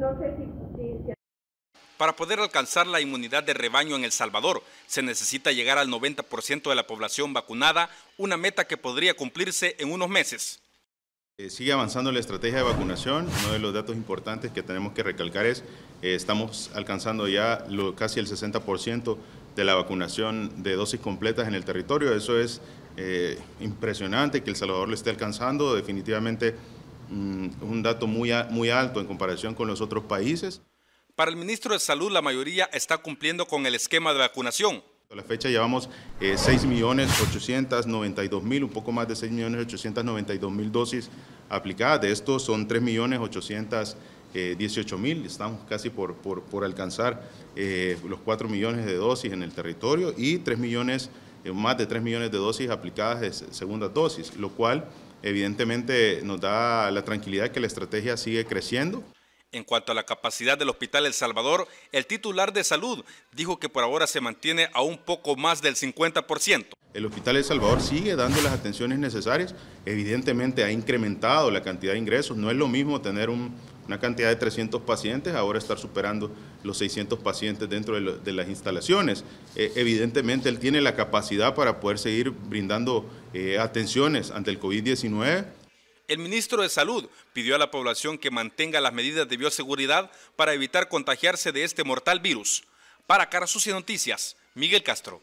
no sé si, si para poder alcanzar la inmunidad de rebaño en El Salvador, se necesita llegar al 90% de la población vacunada, una meta que podría cumplirse en unos meses. Eh, sigue avanzando la estrategia de vacunación. Uno de los datos importantes que tenemos que recalcar es que eh, estamos alcanzando ya lo, casi el 60% de la vacunación de dosis completas en el territorio. Eso es eh, impresionante que El Salvador lo esté alcanzando. Definitivamente un dato muy, muy alto en comparación con los otros países. Para el ministro de Salud, la mayoría está cumpliendo con el esquema de vacunación. A la fecha llevamos eh, 6.892.000, un poco más de 6.892.000 dosis aplicadas. De estos son 3.818.000. Estamos casi por, por, por alcanzar eh, los 4 millones de dosis en el territorio y 3 millones, eh, más de 3 millones de dosis aplicadas de segunda dosis, lo cual evidentemente nos da la tranquilidad que la estrategia sigue creciendo. En cuanto a la capacidad del Hospital El Salvador, el titular de salud dijo que por ahora se mantiene a un poco más del 50%. El Hospital El Salvador sigue dando las atenciones necesarias. Evidentemente ha incrementado la cantidad de ingresos. No es lo mismo tener una cantidad de 300 pacientes, ahora estar superando los 600 pacientes dentro de, las instalaciones. Eh, evidentemente él tiene la capacidad para poder seguir brindando eh, atenciones ante el COVID-19 el ministro de Salud pidió a la población que mantenga las medidas de bioseguridad para evitar contagiarse de este mortal virus. Para Cara Sucia Noticias, Miguel Castro.